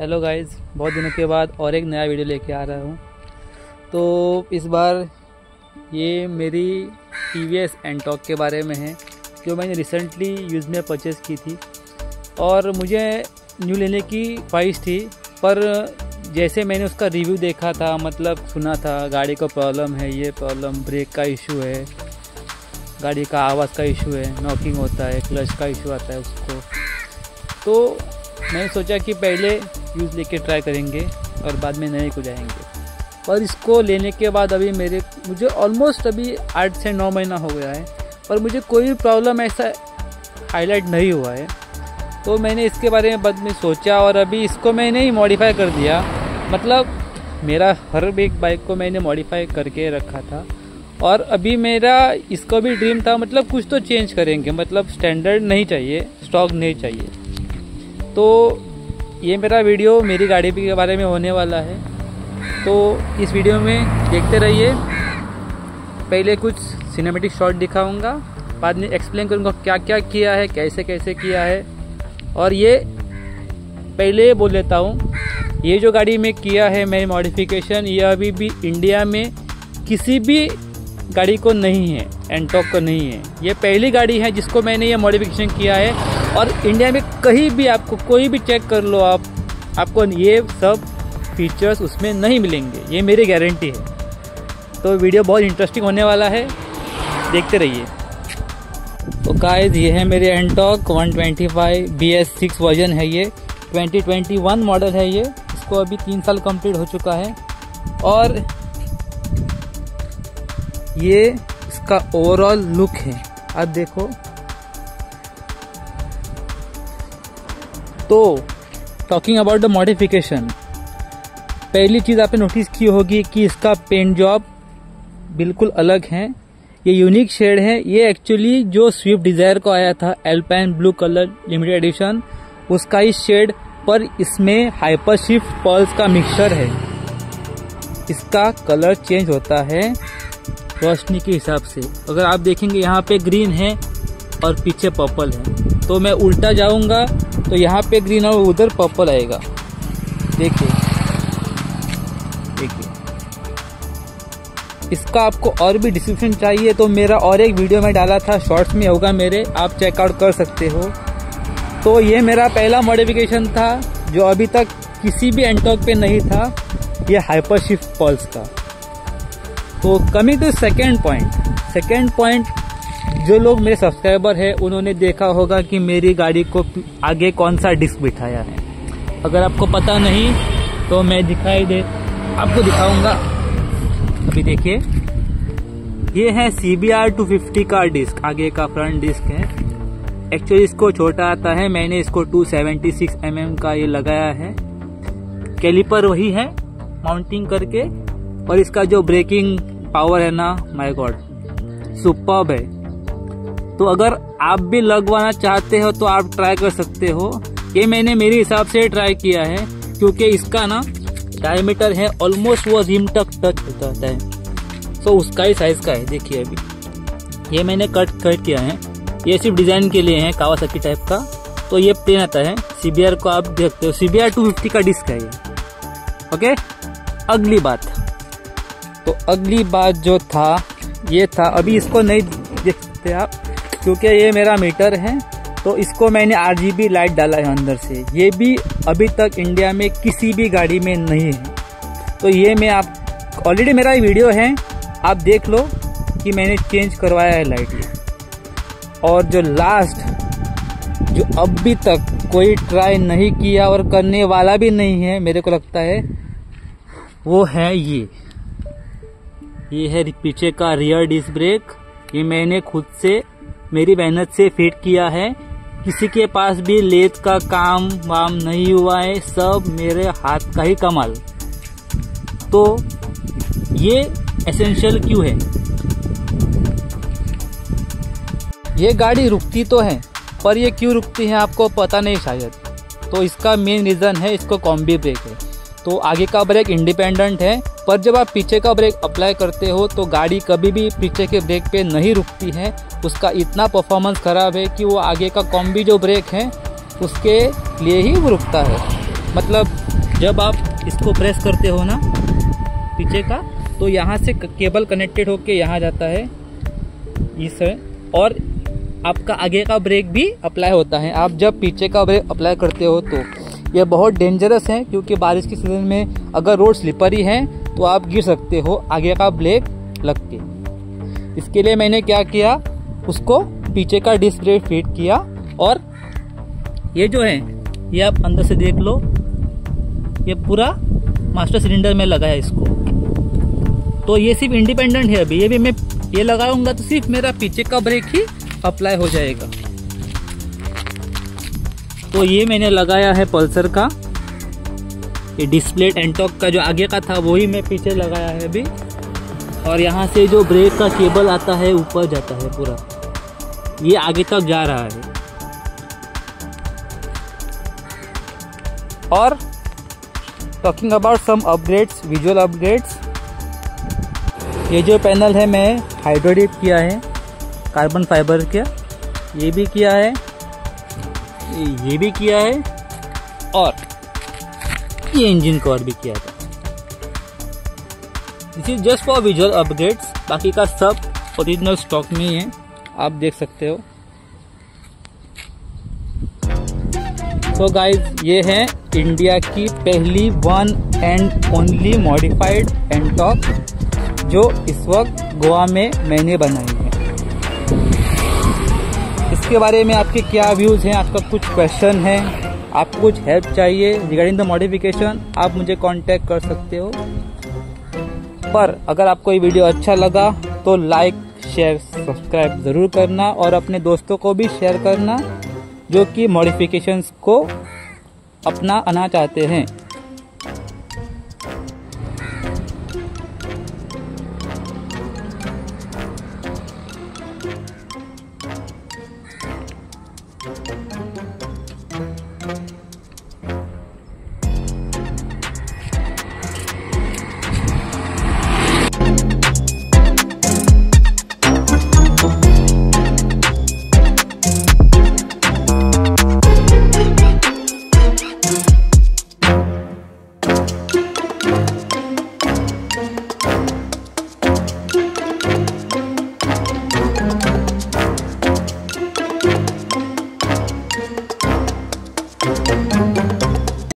Hello guys बहुत दिनों के बाद और एक नया वीडियो लेके आ रहा हूँ। तो इस बार ये मेरी टी वी एस एंटॉक के बारे में है, जो मैंने रिसेंटली यूज़ में परचेज़ की थी। और मुझे न्यू लेने की ख्वाहिश थी, पर जैसे मैंने उसका रिव्यू देखा था मतलब सुना था, गाड़ी का प्रॉब्लम है, ये प्रॉब्लम ब्रेक का इशू है, गाड़ी का आवाज़ का इशू है नॉकिंग होता है क्लच का इशू आता है उसको। तो मैंने सोचा कि पहले यूज़ लेके ट्राई करेंगे और बाद में नए को जाएँगे। पर इसको लेने के बाद अभी मेरे, मुझे ऑलमोस्ट अभी आठ से नौ महीना हो गया है, पर मुझे कोई भी प्रॉब्लम ऐसा हाईलाइट नहीं हुआ है। तो मैंने इसके बारे में बाद में सोचा और अभी इसको मैंने ही मॉडिफाई कर दिया। मतलब मेरा हर एक बाइक को मैंने मॉडिफाई करके रखा था। और अभी मेरा इसको भी ड्रीम था मतलब कुछ तो चेंज करेंगे मतलब स्टैंडर्ड नहीं चाहिए स्टॉक नहीं चाहिए। तो ये मेरा वीडियो मेरी गाड़ी के बारे में होने वाला है। तो इस वीडियो में देखते रहिए। पहले कुछ सिनेमेटिक शॉट दिखाऊँगा। बाद में एक्सप्लेन करूँगा क्या क्या किया है कैसे कैसे किया है। और ये पहले बोल लेता हूँ, ये जो गाड़ी में किया है मेरी मॉडिफिकेशन ये अभी भी इंडिया में किसी भी गाड़ी को नहीं है एंटॉक को नहीं है। ये पहली गाड़ी है जिसको मैंने ये मॉडिफिकेशन किया है। और इंडिया में कहीं भी आपको, कोई भी चेक कर लो आप, आपको ये सब फीचर्स उसमें नहीं मिलेंगे। ये मेरी गारंटी है। तो वीडियो बहुत इंटरेस्टिंग होने वाला है। देखते रहिए। तो गाइस ये है मेरे एंटॉक 125 BS6 वर्जन है ये। 2021 मॉडल है ये। इसको अभी तीन साल कंप्लीट हो चुका है। और ये इसका ओवरऑल लुक है। आप देखो। तो टॉकिंग अबाउट द मॉडिफिकेशन पहली चीज़ आपने नोटिस की होगी कि इसका पेंट जॉब बिल्कुल अलग है। ये यूनिक शेड है। ये एक्चुअली जो स्विफ्ट डिज़ायर को आया था alpine blue colour limited edition उसका ही शेड पर इसमें हाइपर शिफ्ट पर्ल्स का मिक्सचर है। इसका कलर चेंज होता है रोशनी के हिसाब से। अगर आप देखेंगे, यहाँ पे ग्रीन है और पीछे पर्पल है। तो मैं उल्टा जाऊँगा तो यहाँ पे ग्रीन और उधर पर्पल आएगा। देखिए। देखिए। इसका आपको और भी डिस्क्रिप्शन चाहिए तो मेरा और एक वीडियो में डाला था शॉर्ट्स में होगा मेरे, आप चेकआउट कर सकते हो। तो ये मेरा पहला मॉडिफिकेशन था, जो अभी तक किसी भी एंटॉक पे नहीं था, ये हाइपर शिफ्ट पॉल्स का। तो coming to second point second point जो लोग मेरे सब्सक्राइबर है, उन्होंने देखा होगा कि मेरी गाड़ी को आगे कौन सा डिस्क बिठाया है। अगर आपको पता नहीं तो मैं दिखाई दे आपको दिखाऊँगा। अभी देखिए। ये है C B R two fifty का डिस्क आगे का फ्रंट डिस्क है। एक्चुअली इसको छोटा आता है। मैंने इसको 276 सेवेंटी mm का ये लगाया है। कैलिपर वही है माउंटिंग करके। और इसका जो ब्रेकिंग पावर है ना माय गॉड सुपर है। तो अगर आप भी लगवाना चाहते हो तो आप ट्राई कर सकते हो। ये मैंने मेरे हिसाब से ट्राई किया है, क्योंकि इसका ना डायमीटर है ऑलमोस्ट वो जिम तक टच होता है। तो उसका ही साइज़ का है, देखिए अभी। ये मैंने कट कट किया है। ये सिर्फ़ डिज़ाइन के लिए है कावासाकी टाइप का। तो ये प्लेन आता है। सीबीआर को आप देखते हो। टू फिफ्टी का डिस्क है ये। ओके अगली बात। तो अगली बात जो था, ये था। अभी इसको नहीं देख सकते आप। क्योंकि ये मेरा मीटर है तो इसको मैंने आर लाइट डाला है अंदर से। ये भी अभी तक इंडिया में किसी भी गाड़ी में नहीं है। तो ये मैं आप ऑलरेडी मेरा वीडियो है, आप देख लो कि मैंने चेंज करवाया है लाइट ये और जो लास्ट जो अभी तक कोई ट्राई नहीं किया और करने वाला भी नहीं है, मेरे को लगता है, वो है ये। ये है पीछे का रियर डिस्क ब्रेक ये मैंने खुद से मेरी मेहनत से फिट किया है। किसी के पास भी लेत का काम वाम नहीं हुआ है। सब मेरे हाथ का ही कमाल। तो ये एसेंशियल क्यों है? ये गाड़ी रुकती तो है, पर ये क्यों रुकती है आपको पता नहीं शायद। तो इसका मेन रीज़न है, इसको कॉम्बी ब्रेक है। तो आगे का ब्रेक इंडिपेंडेंट है। पर जब आप पीछे का ब्रेक अप्लाई करते हो तो गाड़ी कभी भी पीछे के ब्रेक पे नहीं रुकती है। उसका इतना परफॉर्मेंस ख़राब है कि वो आगे का कॉम्बी जो ब्रेक है, उसके लिए ही वो रुकता है। मतलब जब आप इसको प्रेस करते हो ना, पीछे का तो यहाँ से केबल कनेक्टेड होके यहाँ जाता है। इस और आपका आगे का ब्रेक भी अप्लाई होता है। आप जब पीछे का ब्रेक अप्लाई करते हो तो यह बहुत डेंजरस है, क्योंकि बारिश के सीज़न में अगर रोड स्लिपरी है तो आप गिर सकते हो, आगे का ब्रेक लग के। इसके लिए मैंने क्या किया, उसको पीछे का डिस्क ब्रेक फिट किया और ये जो है, ये आप अंदर से देख लो, ये पूरा मास्टर सिलेंडर में लगा है इसको। तो ये सिर्फ़ इंडिपेंडेंट है अभी, ये भी मैं, ये लगाऊँगा तो सिर्फ़ मेरा पीछे का ब्रेक ही अप्लाई हो जाएगा। तो ये मैंने लगाया है पल्सर का। ये डिस्प्ले एंटॉक का जो आगे का था, वही मैं पीछे लगाया है अभी। और यहाँ से जो ब्रेक का केबल आता है, ऊपर जाता है पूरा। ये आगे तक जा रहा है। और talking about some upgrades visual upgrades ये जो पैनल है, मैं हाइड्रोडिप किया है कार्बन फाइबर का। ये भी किया है। ये भी किया है। और ये इंजन कवर भी किया था। This is just for visual upgrades बाकी का सब ओरिजिनल स्टॉक में ही है। आप देख सकते हो। तो so गाइज़ ये है इंडिया की पहली one and only modified Ntorq जो इस वक्त गोवा में मैंने बनाई है। इसके बारे में आपके क्या व्यूज़ हैं, आपका कुछ क्वेश्चन है? आपको कुछ हेल्प चाहिए रिगार्डिंग द मॉडिफिकेशन आप मुझे कांटेक्ट कर सकते हो। पर अगर आपको ये वीडियो अच्छा लगा तो लाइक शेयर सब्सक्राइब ज़रूर करना और अपने दोस्तों को भी शेयर करना, जो कि मॉडिफिकेशंस को अपना आना चाहते हैं।